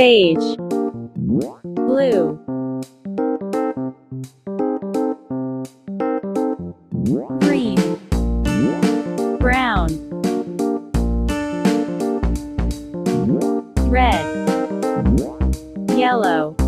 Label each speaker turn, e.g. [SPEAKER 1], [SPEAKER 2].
[SPEAKER 1] beige, blue, green, brown, red, yellow.